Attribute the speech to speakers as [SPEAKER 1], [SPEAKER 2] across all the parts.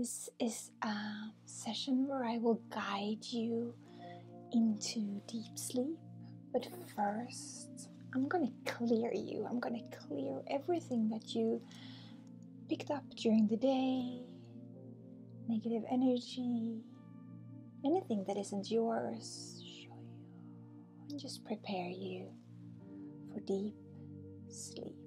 [SPEAKER 1] This is a session where I will guide you into deep sleep. But first, I'm going to clear you. I'm going to clear everything that you picked up during the day negative energy, anything that isn't yours. And just prepare you for deep sleep.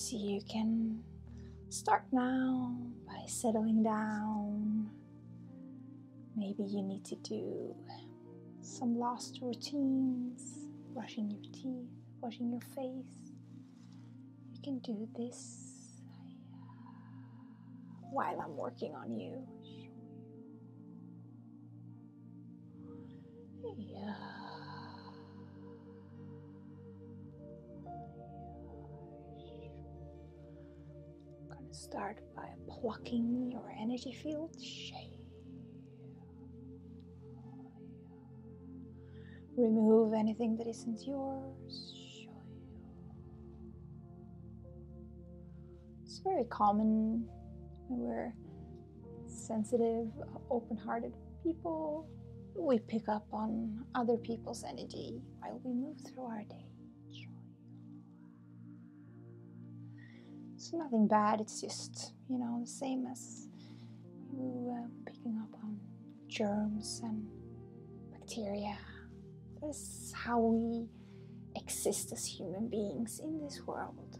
[SPEAKER 1] So you can start now by settling down. Maybe you need to do some last routines, brushing your teeth, washing your face. You can do this while I'm working on you. Yeah. Start by plucking your energy field. Remove anything that isn't yours. It's very common when we're sensitive, open hearted people. We pick up on other people's energy while we move through our day. It's nothing bad, it's just, you know, the same as you uh, picking up on germs and bacteria. That's how we exist as human beings in this world.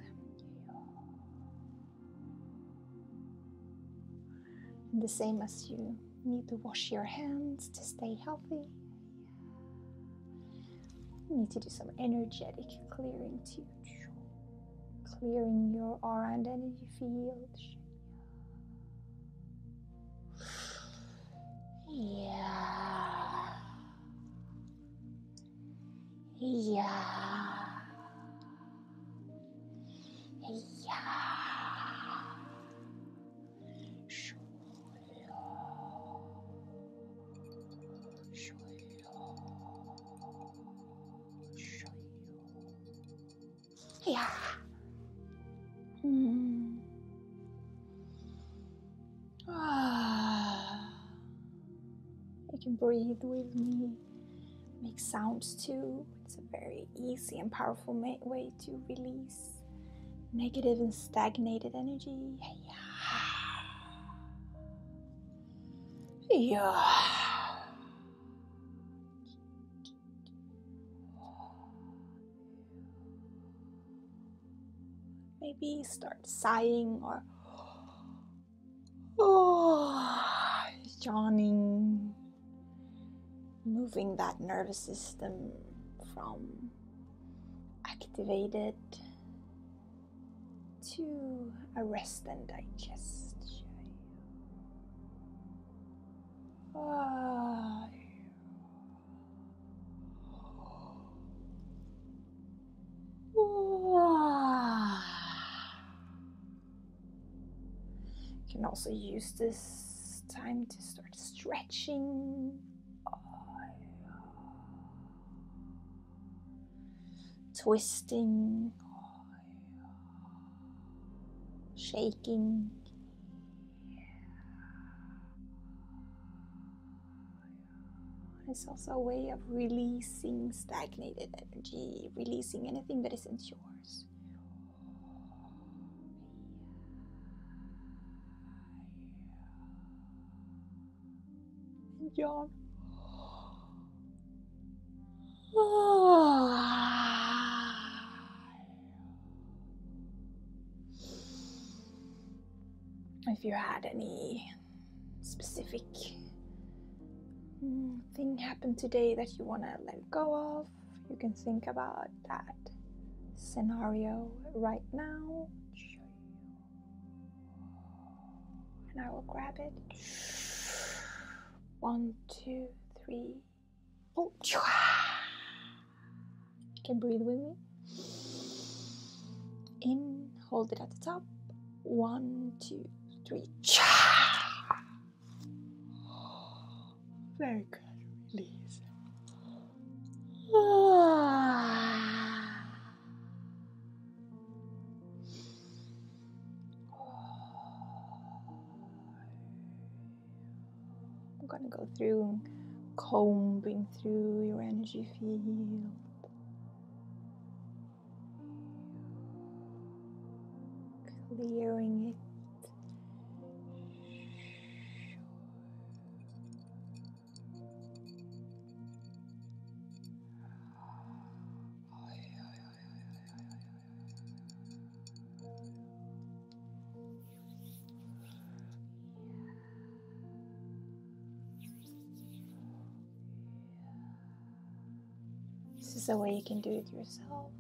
[SPEAKER 1] And the same as you need to wash your hands to stay healthy. You need to do some energetic clearing too. Clearing your aura and energy field. Yeah. Yeah. Yeah. Yeah. Can breathe with me, make sounds too. It's a very easy and powerful way to release negative and stagnated energy. Yeah. Yeah. maybe start sighing or oh, yawning, moving that nervous system from activated to a rest and digest. Oh, can also use this time to start stretching. Twisting, shaking. It's also a way of releasing stagnated energy, releasing anything that isn't yours. yawn. If you had any specific mm, thing happen today that you want to let go of, you can think about that scenario right now. And I will grab it. One, two, three, four. Can breathe with me. In, hold it at the top. One, two, three. Cha! Very good. Release. I'm gonna go through combing through your energy field. clearing it This is a way you can do it yourself.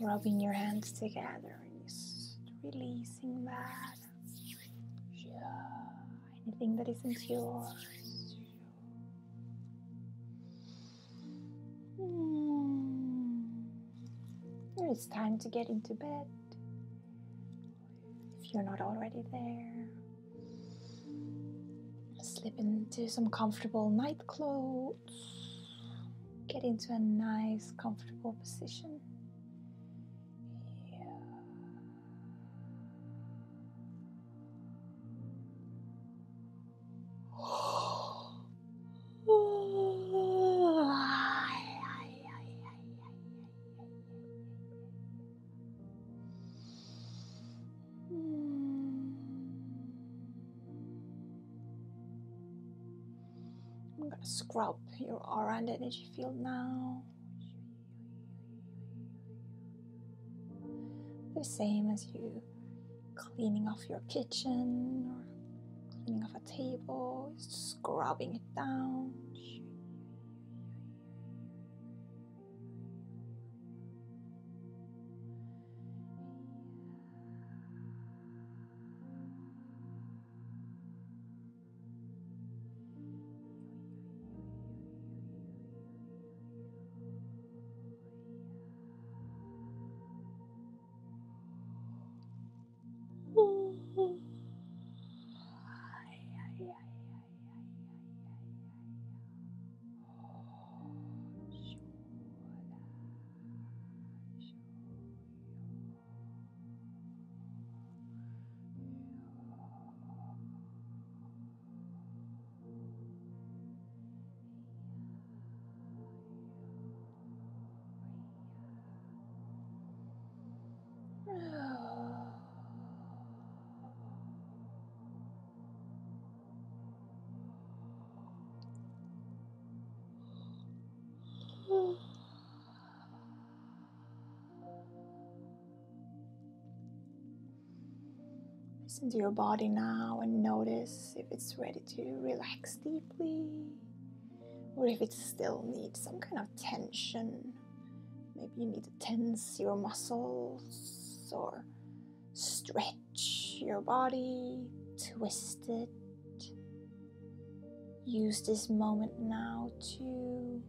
[SPEAKER 1] Rubbing your hands together and just releasing that. Anything that isn't yours. Hmm. It's time to get into bed. If you're not already there, slip into some comfortable night clothes. Get into a nice, comfortable position. Scrub your aura and energy field now. The same as you cleaning off your kitchen or cleaning off a table, scrubbing it down. Listen to your body now and notice if it's ready to relax deeply or if it still needs some kind of tension. Maybe you need to tense your muscles or stretch your body, twist it. Use this moment now to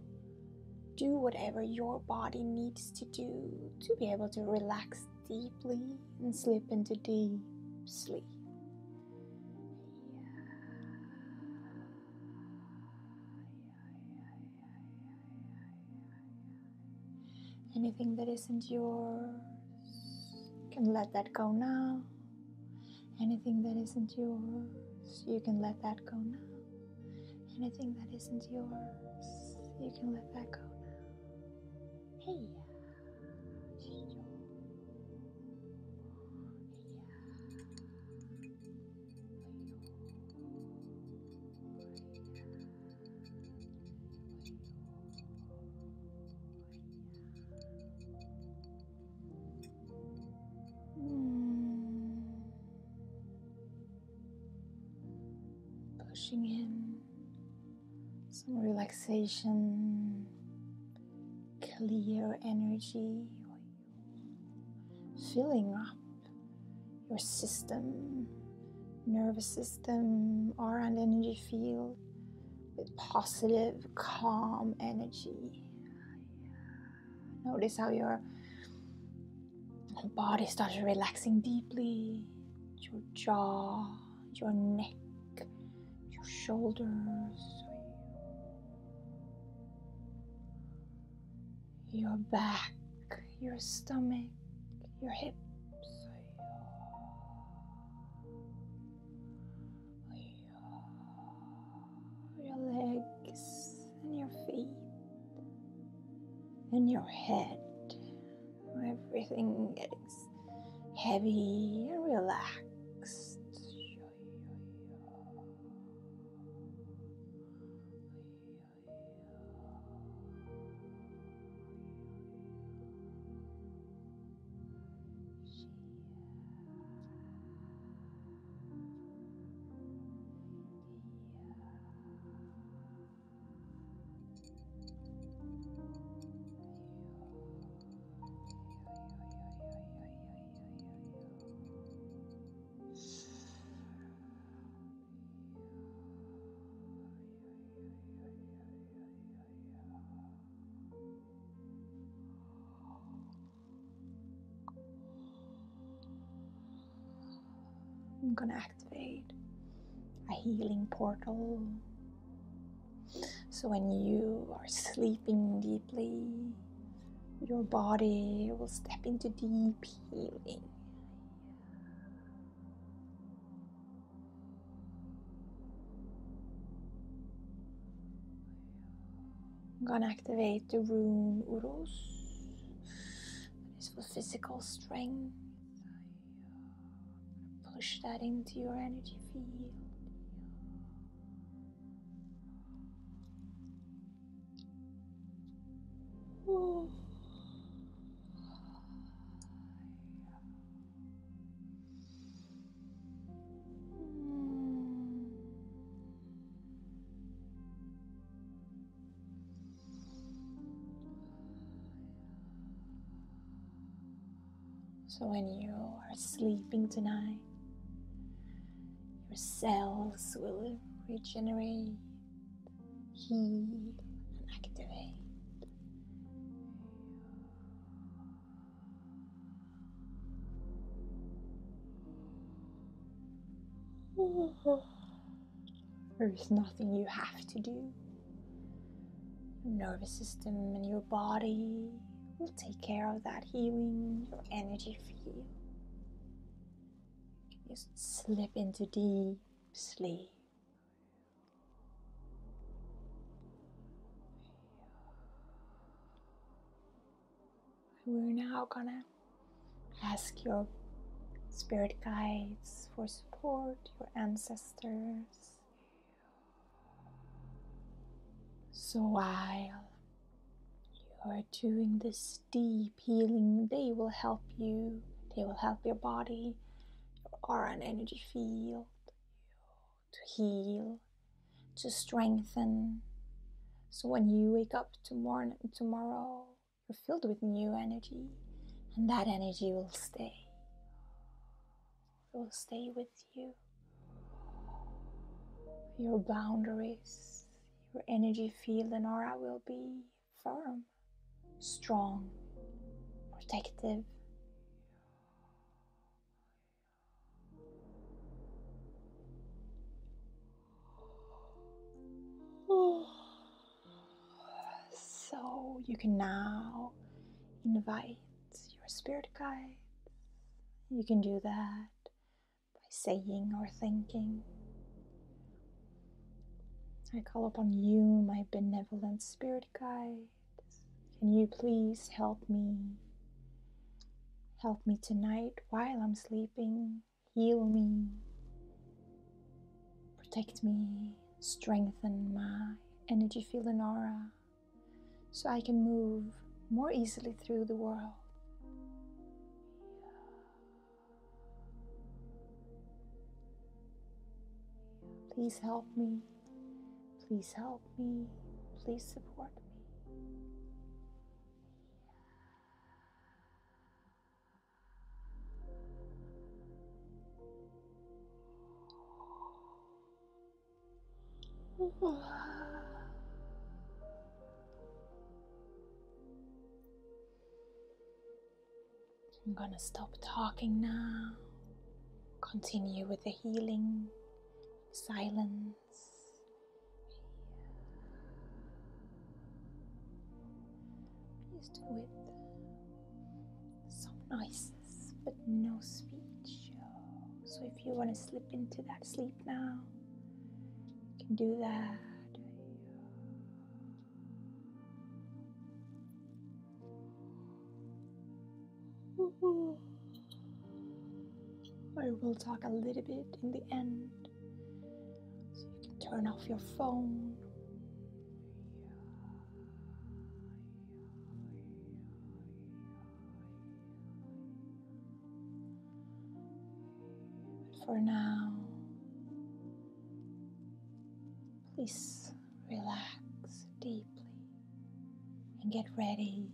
[SPEAKER 1] do whatever your body needs to do to be able to relax deeply and slip into deep sleep. Anything that isn't yours, you can let that go now. Anything that isn't yours, you can let that go now. Anything that isn't yours, you can let that go now. Hey. Pushing in some relaxation, clear energy, filling up your system, nervous system, aura and energy field with positive, calm energy. Notice how your body starts relaxing deeply, your jaw, your neck, shoulders, your back, your stomach, your hips. Your legs and your feet and your head. Everything gets heavy and relaxed. I'm gonna activate a healing portal. So when you are sleeping deeply, your body will step into deep healing. I'm gonna activate the rune Uruz. It's for physical strength. Push that into your energy field. So, when you are sleeping tonight, cells will regenerate, heal, and activate. There is nothing you have to do. Your nervous system and your body will take care of that healing, your energy field. You just slip into deep sleep. We're now gonna ask your spirit guides for support, your ancestors. So while you are doing this deep healing, they will help you. They will help your body, your aura and energy field to heal, to strengthen. So when you wake up tomorrow, tomorrow, you're filled with new energy, and that energy will stay. It will stay with you. Your boundaries, your energy field and aura will be firm, strong, protective. So you can now invite your spirit guide. You can do that by saying or thinking. I call upon you, my benevolent spirit guide. Can you please help me? Help me tonight while I'm sleeping. Heal me. Protect me. Strengthen my energy field and aura so I can move more easily through the world. Please help me. Please help me. Please support me. I'm gonna stop talking now. Continue with the healing, silence. Please do it. Some noises, but no speech. So if you want to slip into that sleep now, you can do that. I will talk a little bit in the end so you can turn off your phone. But for now, please relax deeply and get ready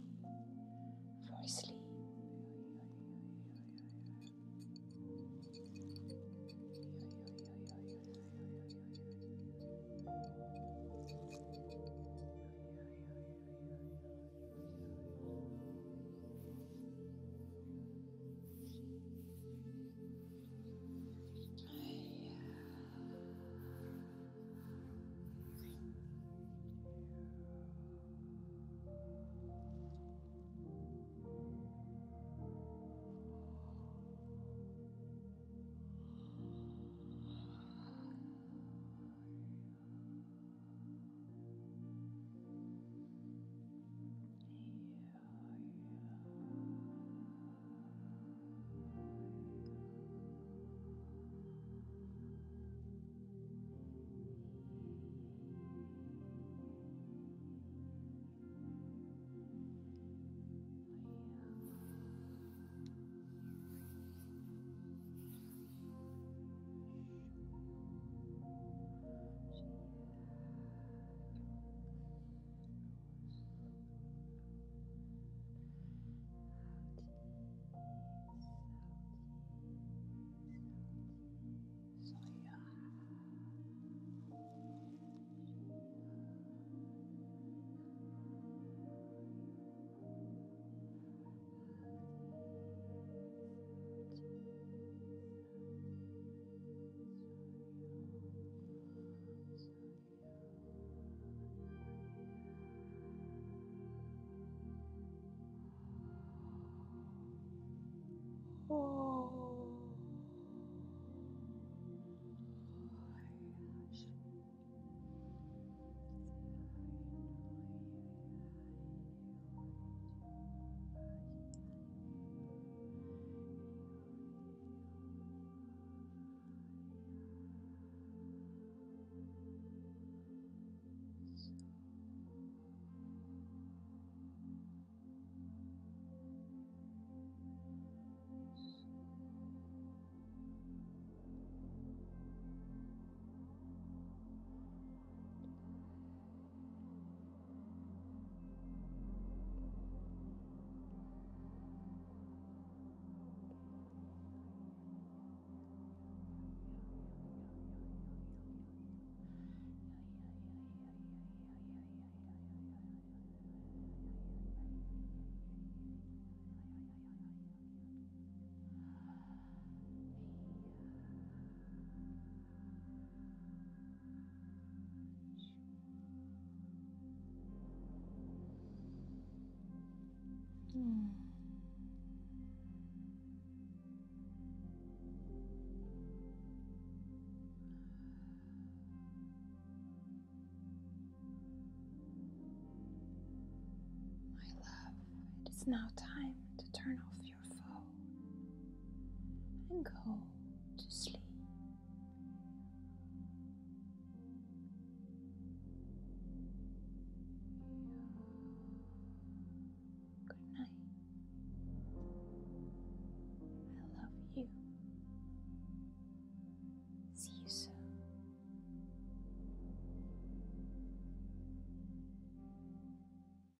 [SPEAKER 1] Hmm. My love, it is now time